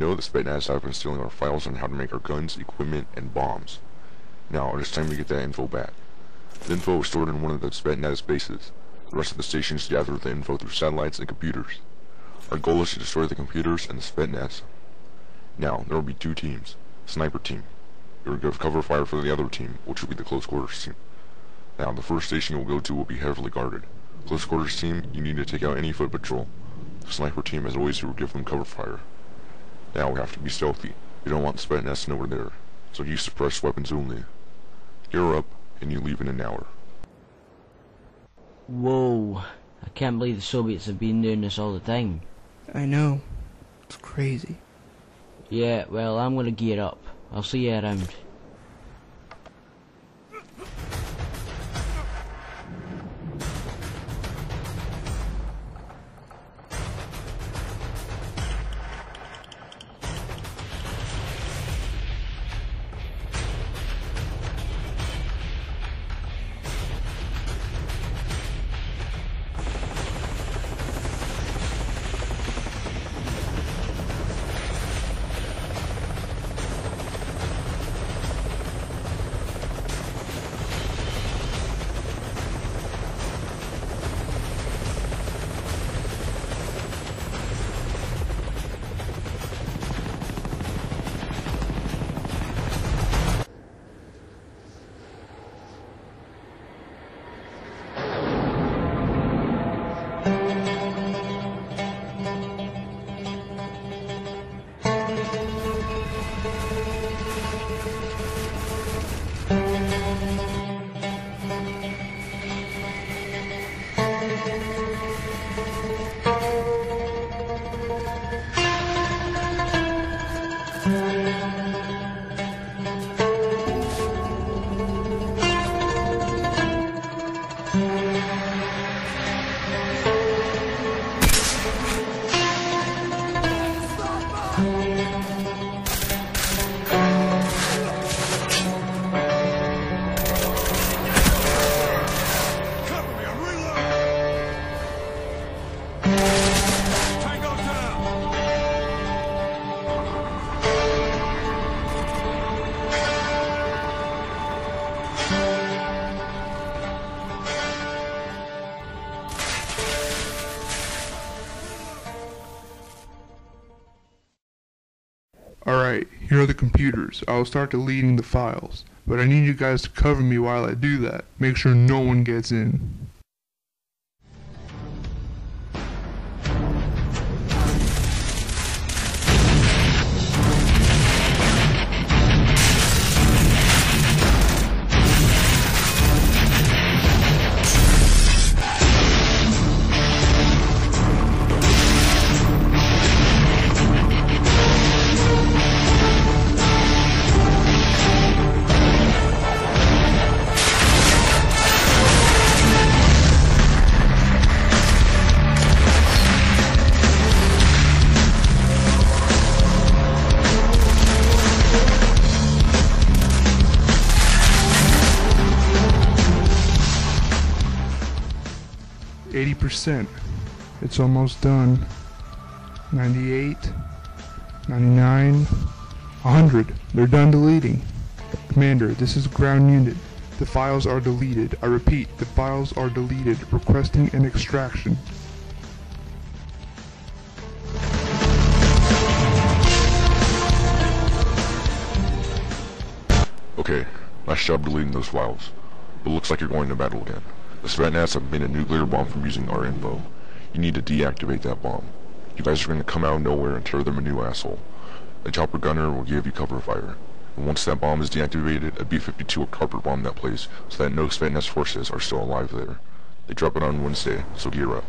know, the Spetsnaz have been stealing our files on how to make our guns, equipment, and bombs. Now, it is time to get that info back. The info is stored in one of the Spetsnaz bases. The rest of the stations gather the info through satellites and computers. Our goal is to destroy the computers and the Spetsnaz. Now, there will be two teams. Sniper team. You will give cover fire for the other team, which will be the close quarters team. Now, the first station you will go to will be heavily guarded. Close quarters team, you need to take out any foot patrol. The sniper team, as always, will give them cover fire. Now, we have to be stealthy. You don't want the Spetsnaz to know there, so use suppressed weapons only. Gear up, and you leave in an hour. Whoa. I can't believe the Soviets have been doing this all the time. I know. It's crazy. Yeah, well, I'm gonna gear up. I'll see you around. Computers. I'll start deleting the files. But I need you guys to cover me while I do that. Make sure no one gets in. Eighty percent. It's almost done. Ninety-eight. Ninety-nine. hundred. They're done deleting. Commander, this is ground unit. The files are deleted. I repeat, the files are deleted. Requesting an extraction. Okay, nice job deleting those files. But looks like you're going to battle again. The Spetsnaz have made a nuclear bomb from using our info. You need to deactivate that bomb. You guys are going to come out of nowhere and tear them a new asshole. A chopper gunner will give you cover fire. And once that bomb is deactivated, a B-52 will carpet bomb that place so that no Spetsnaz forces are still alive there. They drop it on Wednesday, so gear up.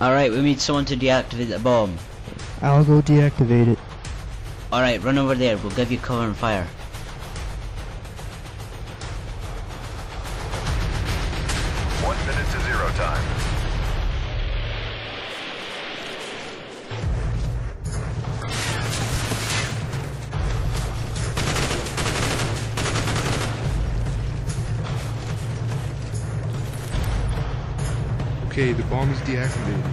Alright, we need someone to deactivate the bomb. I'll go deactivate it. Alright, run over there. We'll give you cover and fire. Bomb is deactivated.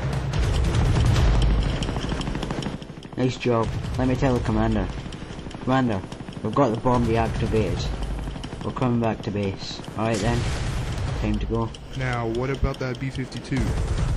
Nice job. Let me tell the commander. Commander, we've got the bomb deactivated. We're coming back to base. Alright then. Time to go. Now, what about that B-52?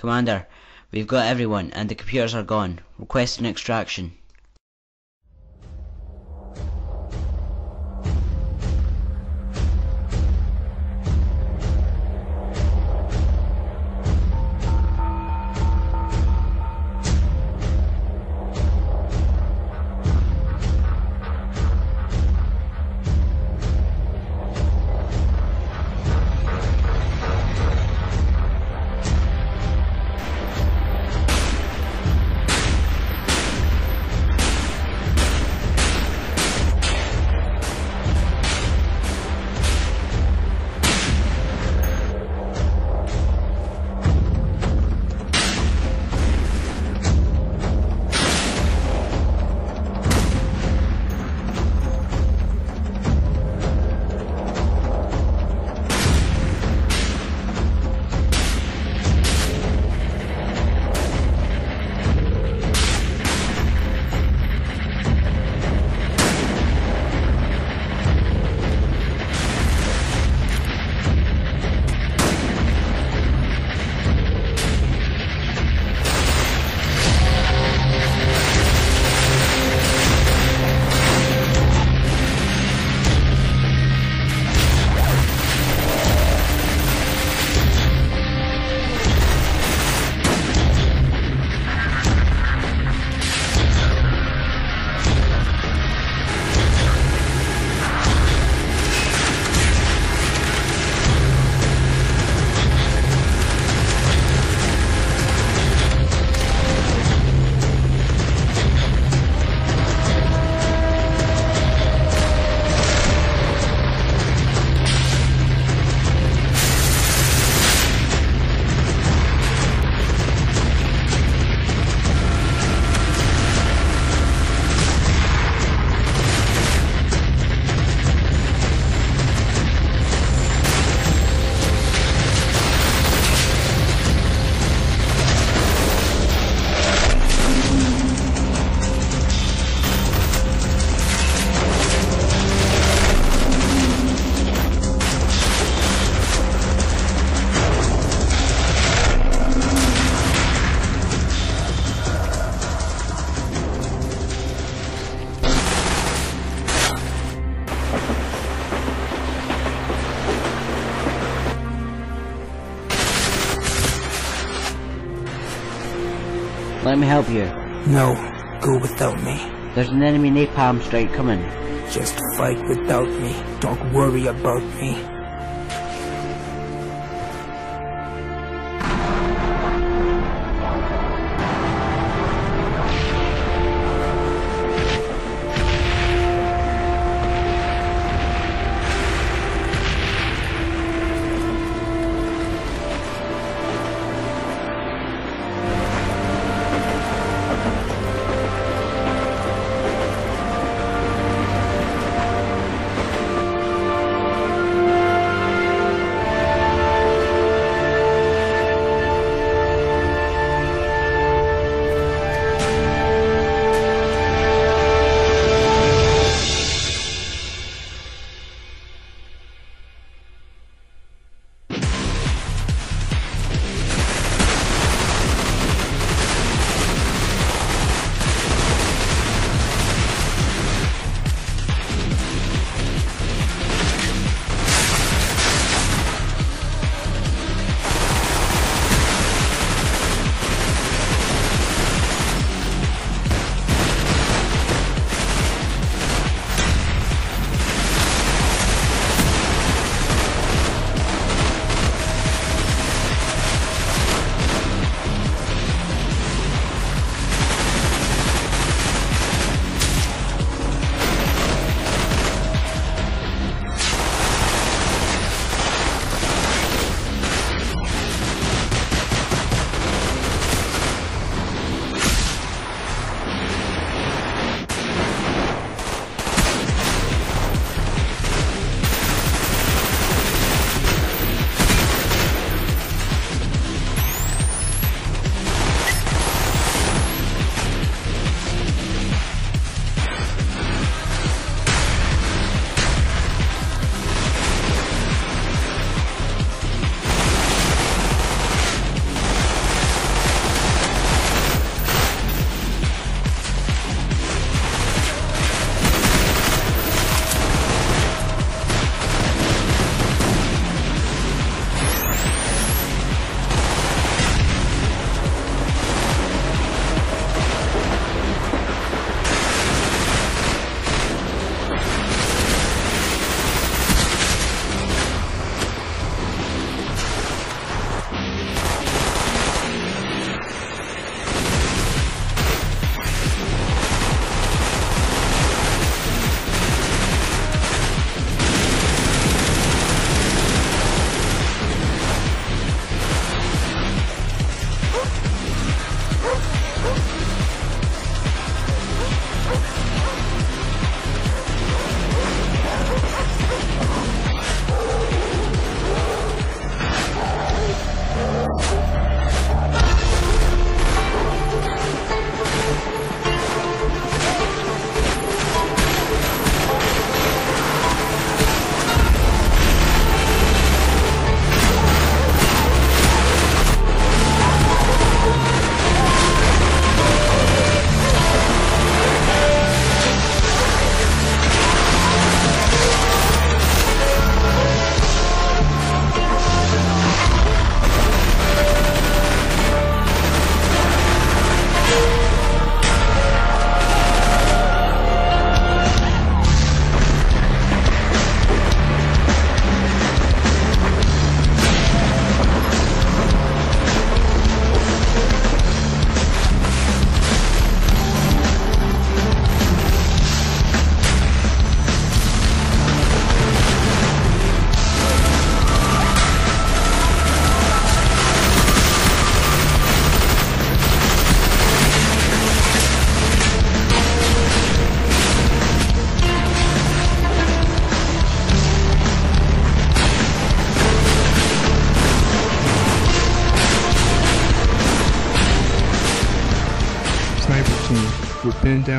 Commander, we've got everyone and the computers are gone. Request an extraction. Me help you. No, go without me. There's an enemy napalm strike coming. Just fight without me. Don't worry about me.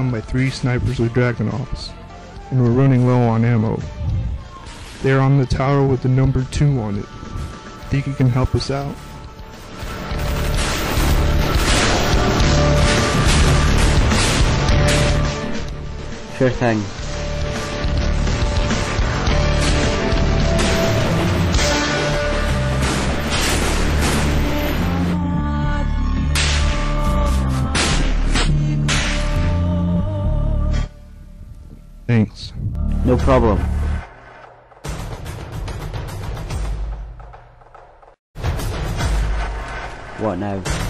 Down by three snipers with Dragunovs, and we're running low on ammo. They're on the tower with the number two on it. Think you can help us out? Sure thing. No problem. What now?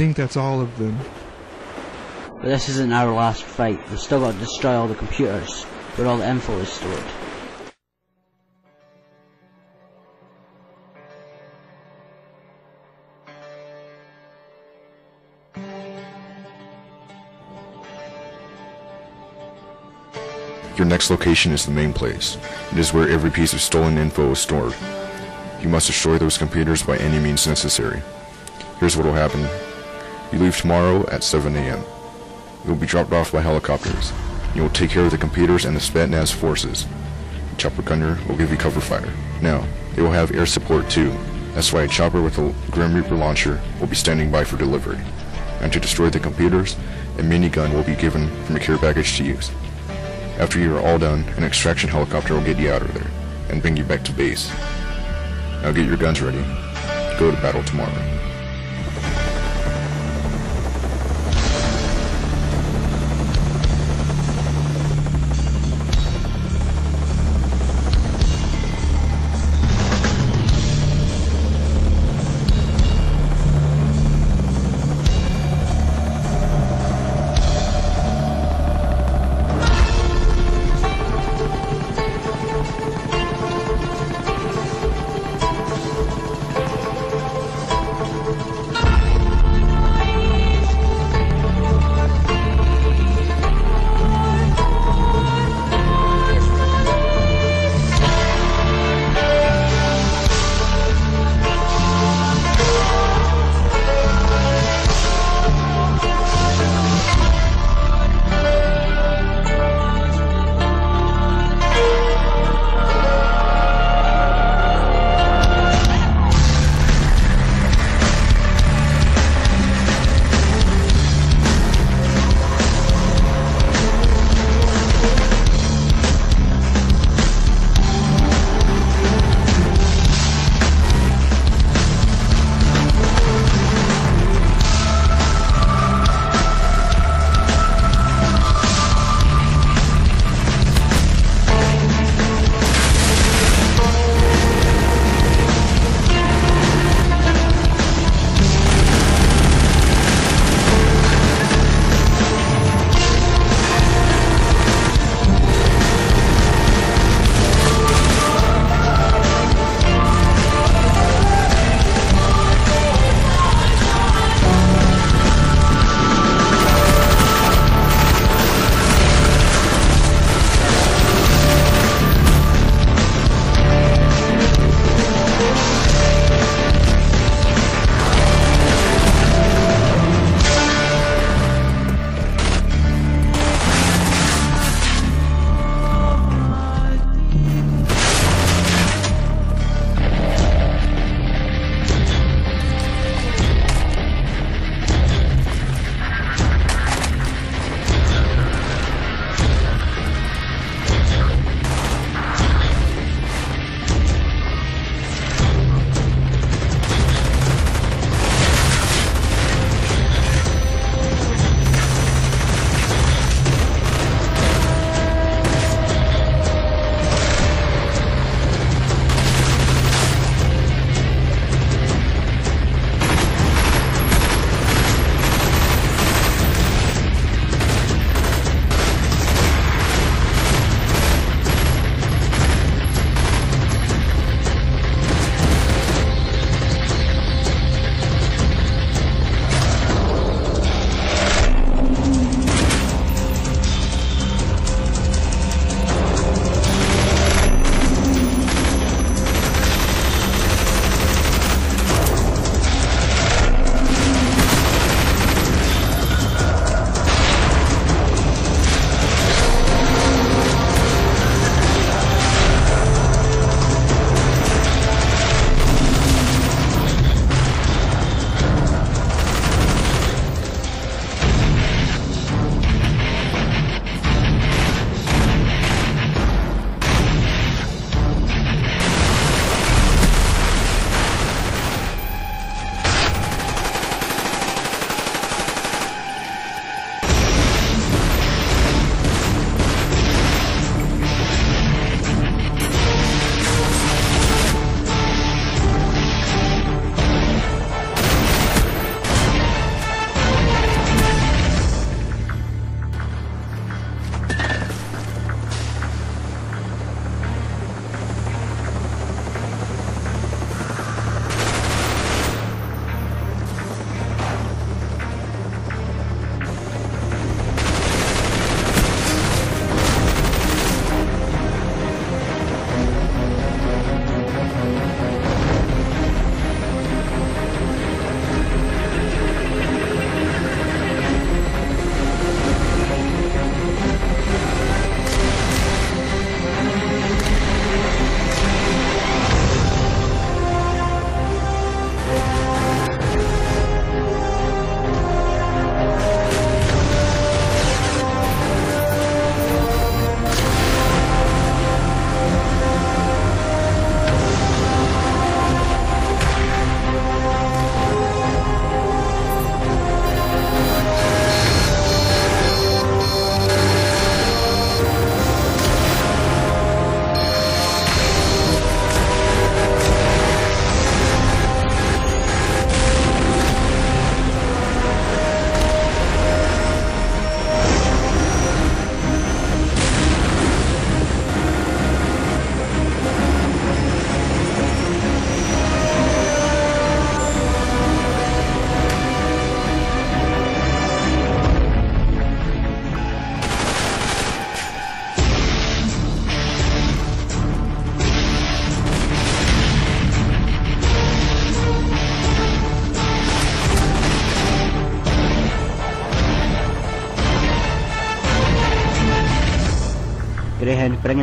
Think that's all of them. But this isn't our last fight. We've still got to destroy all the computers, where all the info is stored. Your next location is the main place. It is where every piece of stolen info is stored. You must destroy those computers by any means necessary. Here's what will happen. You leave tomorrow at 7 a.m. You will be dropped off by helicopters. You will take care of the computers and the Spetsnaz forces. The Chopper Gunner will give you cover fire. Now, they will have air support too. That's why a chopper with a Grim Reaper launcher will be standing by for delivery. And to destroy the computers, a minigun will be given from a care package to use. After you are all done, an extraction helicopter will get you out of there and bring you back to base. Now get your guns ready. Go to battle tomorrow.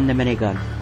Greyhound,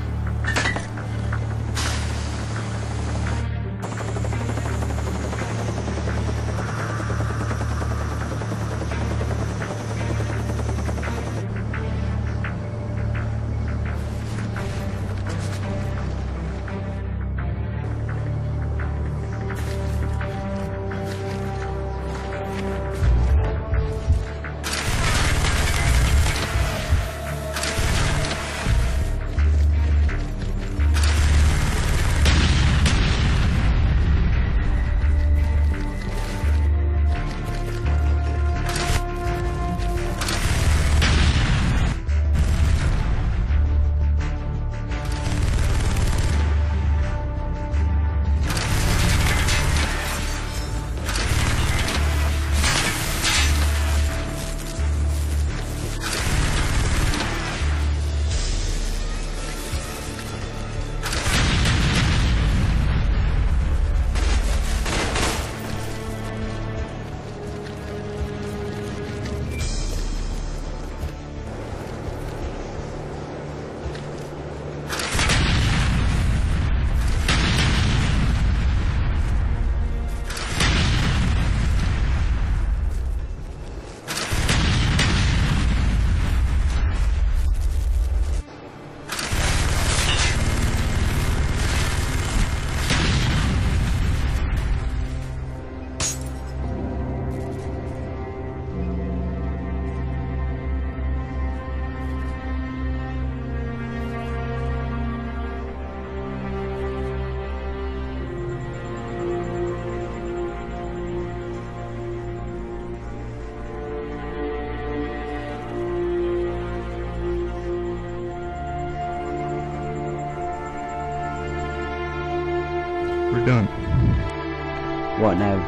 What now?